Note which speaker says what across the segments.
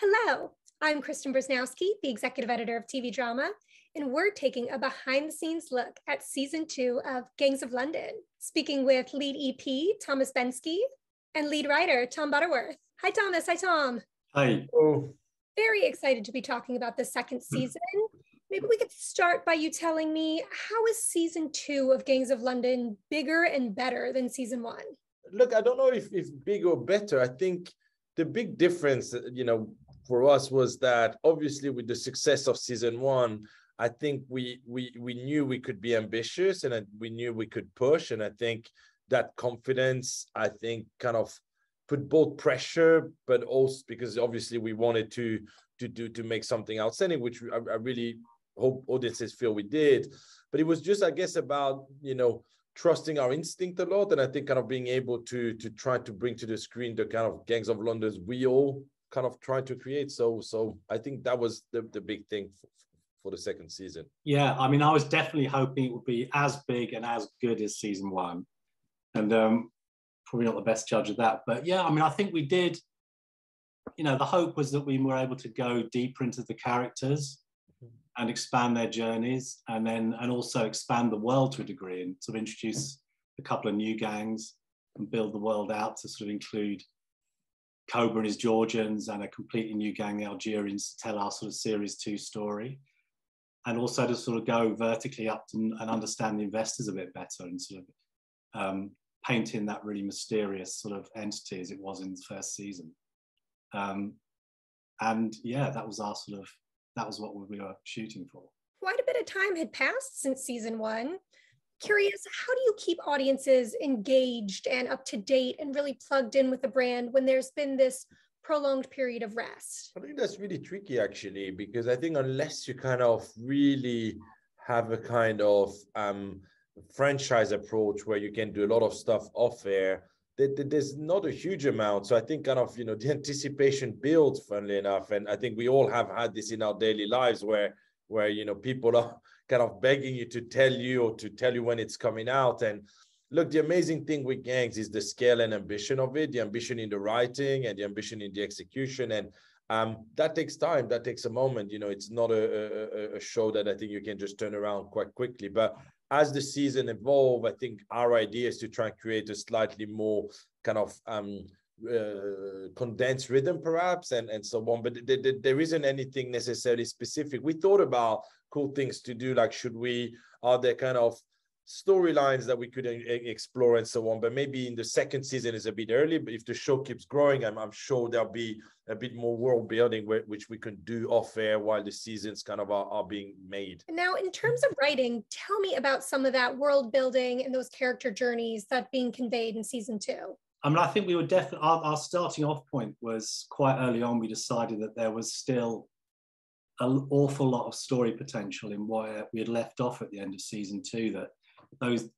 Speaker 1: Hello, I'm Kristin Brzoznowski, the executive editor of TV Drama, and we're taking a behind the scenes look at season two of Gangs of London, speaking with lead EP Thomas Benski and lead writer Tom Butterworth. Hi, Thomas. Hi, Tom.
Speaker 2: Hi.
Speaker 1: Oh. Very excited to be talking about the second hmm. season. Maybe we could start by you telling me how is season two of Gangs of London bigger and better than season one?
Speaker 2: Look, I don't know if, if big or better. I think the big difference, you know, for us was that obviously with the success of season one, I think we we we knew we could be ambitious and we knew we could push. And I think that confidence, I think, kind of put both pressure, but also because obviously we wanted to to do to make something outstanding, which I, I really hope audiences feel we did. But it was just, I guess, about you know trusting our instinct a lot, and I think kind of being able to to try to bring to the screen the kind of gangs of London's we all kind of trying to create. So so I think that was the the big thing for, for the second season.
Speaker 3: Yeah, I mean, I was definitely hoping it would be as big and as good as season one, and um, probably not the best judge of that. But yeah, I mean, I think we did. You know, the hope was that we were able to go deeper into the characters mm-hmm. and expand their journeys, and then and also expand the world to a degree, and sort of introduce a couple of new gangs and build the world out to sort of include Koba and his Georgians and a completely new gang, the Algerians, to tell our sort of series two story. And also to sort of go vertically up and, and understand the investors a bit better and sort of um, painting that really mysterious sort of entity as it was in the first season. Um, and yeah, that was our sort of, that was what we were shooting for.
Speaker 1: Quite a bit of time had passed since season one curious how do you keep audiences engaged and up to date and really plugged in with the brand when there's been this prolonged period of rest?
Speaker 2: I think that's really tricky actually, because I think unless you kind of really have a kind of um, franchise approach where you can do a lot of stuff off air, there's not a huge amount. So I think kind of, you know, the anticipation builds, funnily enough. And I think we all have had this in our daily lives where, where, you know, people are kind of begging you to tell you or to tell you when it's coming out. And look, the amazing thing with gangs is the scale and ambition of it, the ambition in the writing and the ambition in the execution. And um, that takes time. That takes a moment. You know, it's not a, a, a, show that I think you can just turn around quite quickly. But as the season evolve, I think our idea is to try and create a slightly more kind of um, uh, condensed rhythm, perhaps, and and so on. But th- th- there isn't anything necessarily specific. We thought about cool things to do like should we are there kind of storylines that we could uh, explore and so on but maybe in the second season is a bit early but if the show keeps growing i'm, I'm sure there'll be a bit more world building which we can do off air while the seasons kind of are, are being made
Speaker 1: now in terms of writing tell me about some of that world building and those character journeys that being conveyed in season two
Speaker 3: I mean, I think we were definitely, our, our starting off point was quite early on. We decided that there was still an awful lot of story potential in where we had left off at the end of season two. That those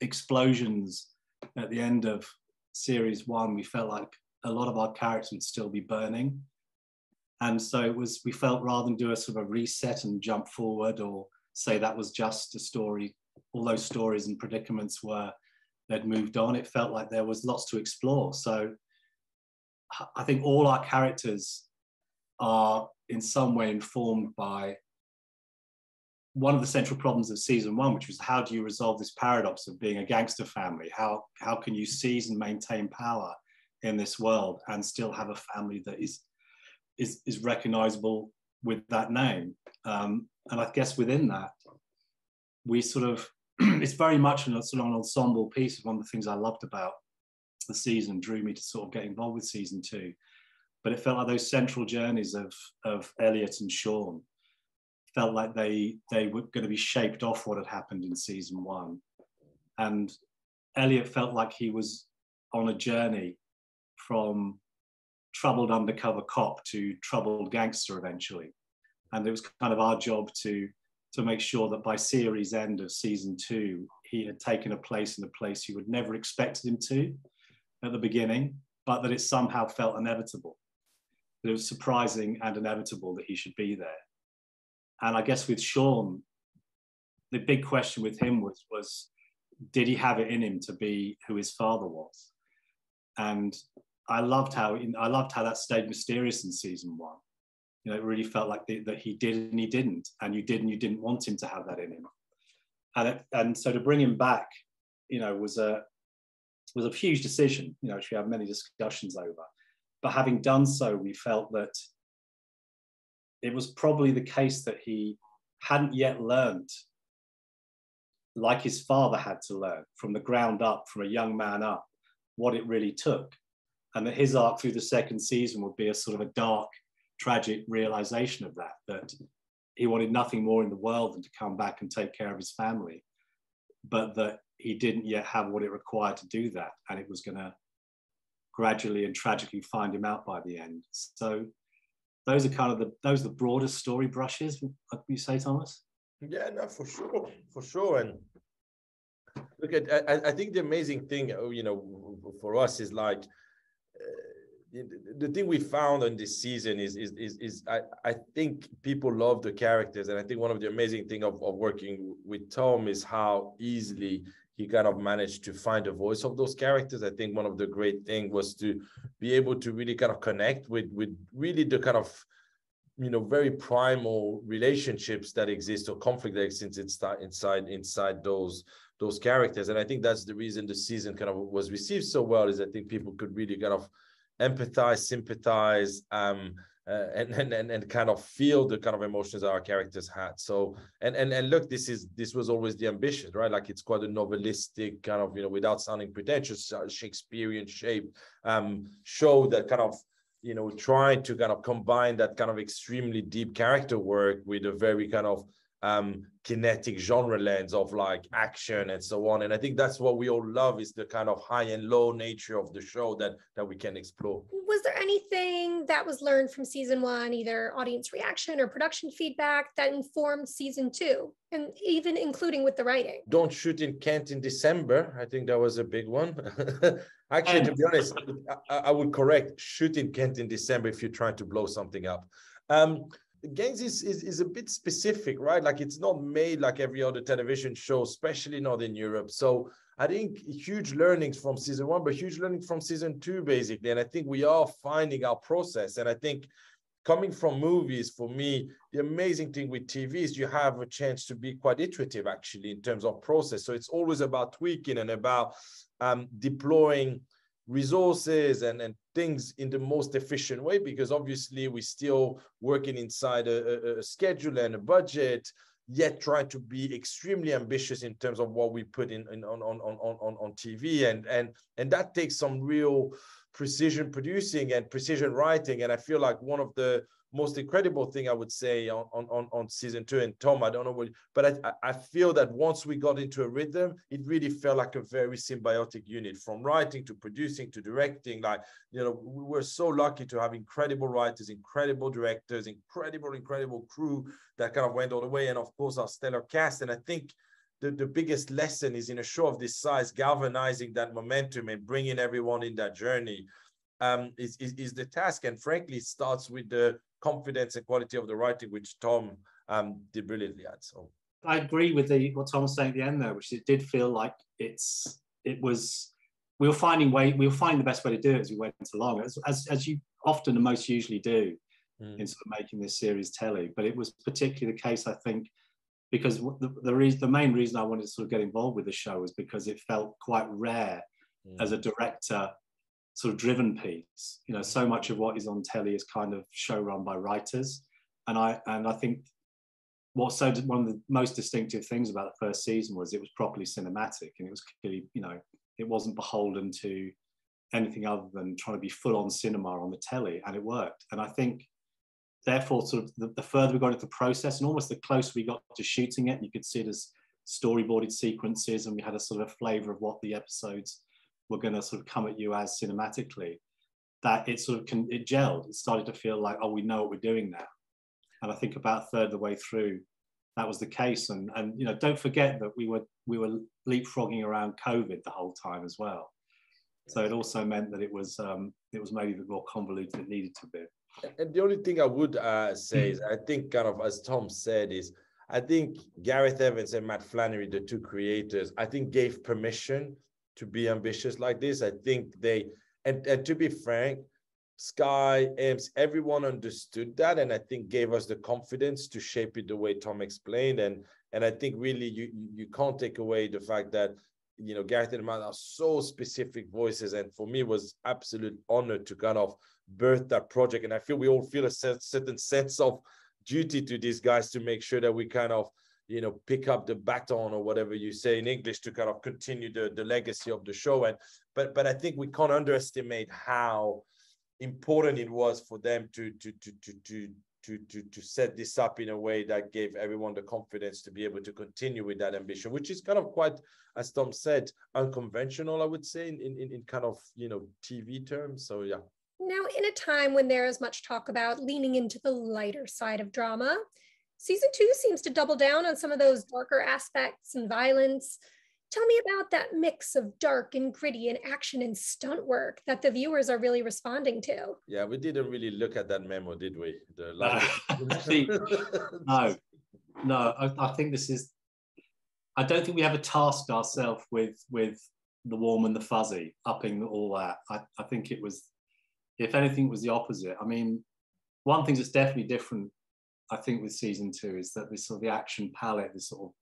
Speaker 3: explosions at the end of series one, we felt like a lot of our characters would still be burning. And so it was, we felt rather than do a sort of a reset and jump forward or say that was just a story, all those stories and predicaments were, they'd moved on, it felt like there was lots to explore. So I think all our characters are in some way informed by one of the central problems of season one, which was how do you resolve this paradox of being a gangster family? How, how can you seize and maintain power in this world and still have a family that is, is, is recognizable with that name? Um, and I guess within that, we sort of, it's very much an, sort of an ensemble piece. One of the things I loved about the season drew me to sort of get involved with season two but it felt like those central journeys of of Elliot and Sean felt like they they were going to be shaped off what had happened in season one, and Elliot felt like he was on a journey from troubled undercover cop to troubled gangster eventually, and it was kind of our job to to make sure that by series end of season two he had taken a place in a place you would never expected him to at the beginning, but that it somehow felt inevitable it was surprising and inevitable that he should be there. And I guess with Sean, the big question with him was, was did he have it in him to be who his father was? And I loved how I loved how that stayed mysterious in season one. You know, it really felt like the, that he did and he didn't, and you did and you didn't want him to have that in him. And it, and so to bring him back, you know, was a was a huge decision. You know, which we had many discussions over. But having done so, we felt that it was probably the case that he hadn't yet learned, like his father had to learn from the ground up, from a young man up, what it really took. And that his arc through the second season would be a sort of a dark, tragic realization of that, that he wanted nothing more in the world than to come back and take care of his family, but that he didn't yet have what it required to do that. And it was going to gradually and tragically find him out by the end. So those are kind of the those are the broader story brushes. You say, Thomas?
Speaker 2: Yeah, no, for sure, for sure. And look at I, I think the amazing thing, uh, you know, for us is like. Uh, the thing we found on this season is is is, is I, I think people love the characters and I think one of the amazing thing of, of working with Tom is how easily he kind of managed to find a voice of those characters. I think one of the great thing was to be able to really kind of connect with with really the kind of you know very primal relationships that exist or conflict that exists inside inside inside those those characters. And I think that's the reason the season kind of was received so well is I think people could really kind of empathize, sympathize, um, uh, and, and and and kind of feel the kind of emotions our characters had. So and and and look, this is this was always the ambition, right? Like it's quite a novelistic kind of you know without sounding pretentious, uh, Shakespearean shape um, show that kind of you know trying to kind of combine that kind of extremely deep character work with a very kind of um kinetic genre lens of like action and so on. And i think that's what we all love is the kind of high and low nature of the show that that we can explore.
Speaker 1: Was there anything that was learned from season one either audience reaction or production feedback that informed season two? And even including with the writing?
Speaker 2: Don't shoot in kent in december. I think that was a big one. Actually to be honest I, I would correct shoot in kent in december if you're trying to blow something up. Um Gangs is, is, is a bit specific, right? Like it's not made like every other television show, especially not in Europe. So I think huge learnings from season one, but huge learning from season two, basically. And I think we are finding our process. And I think coming from movies, for me, the amazing thing with TV is you have a chance to be quite iterative, actually, in terms of process. So it's always about tweaking and about um, deploying resources and, and things in the most efficient way because obviously we're still working inside a, a, a schedule and a budget yet try to be extremely ambitious in terms of what we put in, in on, on, on, on, on TV. And, and, and that takes some real precision producing and precision writing. And I feel like one of the most incredible thing I would say on on on season two. And Tom, I don't know what, but I I feel that once we got into a rhythm, it really felt like a very symbiotic unit from writing to producing to directing. Like you know, we were so lucky to have incredible writers, incredible directors, incredible incredible crew that kind of went all the way, and of course our stellar cast. And I think. The, the biggest lesson is in a show of this size, galvanizing that momentum and bringing everyone in that journey um, is, is, is the task. And frankly, it starts with the confidence and quality of the writing, which Tom um, did brilliantly at. So
Speaker 3: I agree with the what Tom was saying at the end there, which it did feel like it's it was we were finding way we were finding the best way to do it as we went along, as as, as you often and most usually do mm. in sort of making this series telly. But it was particularly the case, I think, because the the, reason, the main reason I wanted to sort of get involved with the show was because it felt quite rare mm. as a director sort of driven piece. You know, so much of what is on telly is kind of show run by writers, and I and I think what so one of the most distinctive things about the first season was it was properly cinematic and it was clearly you know it wasn't beholden to anything other than trying to be full on cinema on the telly and it worked and i think therefore sort of the, the further we got into the process and almost the closer we got to shooting it you could see it as storyboarded sequences and we had a sort of flavor of what the episodes were going to sort of come at you as cinematically, that it sort of can, it gelled. It started to feel like, oh, we know what we're doing now. And I think about a third of the way through, that was the case. And and you know, don't forget that we were we were leapfrogging around COVID the whole time as well. So it also meant that it was um, it was maybe a bit more convoluted than it needed to be.
Speaker 2: And the only thing I would uh, say is, I think, kind of as Tom said, is I think Gareth Evans and Matt Flannery, the two creators, I think gave permission to be ambitious like this. I think they and, and to be frank, Sky, AMC, everyone understood that, and I think gave us the confidence to shape it the way Tom explained. And and I think really you you can't take away the fact that you know Gareth and Matt are so specific voices, and for me it was absolute honor to kind of birth that project. And I feel we all feel a certain sense of duty to these guys to make sure that we kind of you know pick up the baton or whatever you say in english to kind of continue the, the legacy of the show and but but i think we can't underestimate how important it was for them to to to to to to to to set this up in a way that gave everyone the confidence to be able to continue with that ambition, which is kind of quite, as Tom said, unconventional, I would say, in in, in kind of you know TV terms. So yeah.
Speaker 1: Now, in a time when there is much talk about leaning into the lighter side of drama, season two seems to double down on some of those darker aspects and violence. Tell me about that mix of dark and gritty and action and stunt work that the viewers are really responding to.
Speaker 2: Yeah, we didn't really look at that memo, did we? The
Speaker 3: no, no. I, I, think this is. I don't think we have a task ourselves with with the warm and the fuzzy, upping all that. I, I think it was, if anything, it was the opposite. I mean, one thing that's definitely different, I think, with season two is that this sort of the action palette, this sort of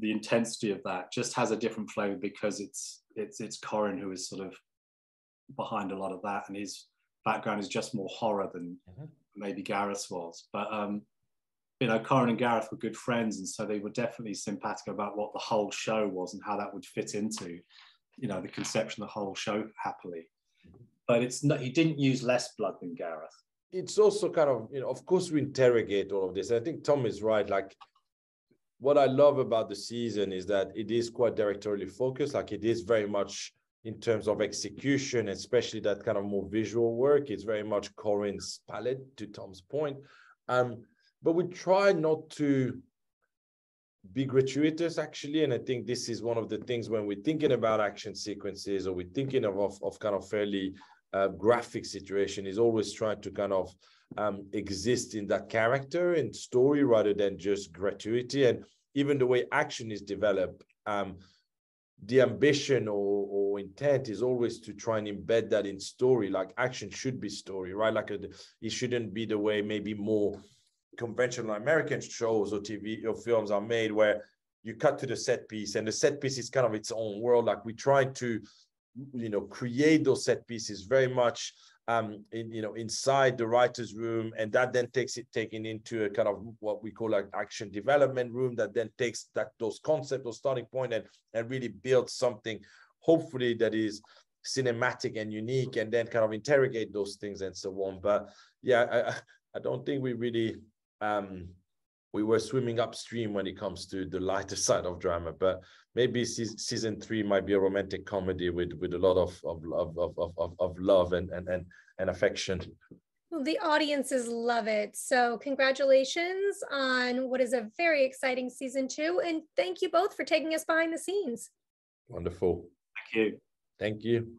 Speaker 3: the intensity of that just has a different flavor because it's it's it's Corin who is sort of behind a lot of that, and his background is just more horror than mm-hmm. maybe Gareth was. But um, you know, Corin and Gareth were good friends, and so they were definitely sympathetic about what the whole show was and how that would fit into, you know, the conception of the whole show happily. Mm-hmm. But it's not, he didn't use less blood than Gareth.
Speaker 2: It's also kind of, you know, of course we interrogate all of this. I think Tom is right. Like what I love about the season is that it is quite directorially focused. Like it is very much in terms of execution, especially that kind of more visual work. It's very much Corin's palette, to Tom's point. Um, but we try not to be gratuitous actually and i think this is one of the things when we're thinking about action sequences or we're thinking of, of, of kind of fairly uh, graphic situation is always trying to kind of um, exist in that character and story rather than just gratuity. And even the way action is developed, um, the ambition or, or intent is always to try and embed that in story. Like action should be story, right? Like a, it shouldn't be the way maybe more conventional American shows or TV or films are made where you cut to the set piece and the set piece is kind of its own world. Like we try to, you know, create those set pieces very much um, in, you know, inside the writer's room, and that then takes it taken into a kind of what we call an action development room that then takes that those concepts or starting point and and really builds something, hopefully that is cinematic and unique, and then kind of interrogate those things and so on. But yeah, I, I don't think we really um, we were swimming upstream when it comes to the lighter side of drama. But maybe season three might be a romantic comedy with with a lot of of of of of, of love and and and, and affection.
Speaker 1: Well, the audiences love it. So, congratulations on what is a very exciting season two. And thank you both for taking us behind the scenes.
Speaker 2: Wonderful.
Speaker 3: Thank you.
Speaker 2: Thank you.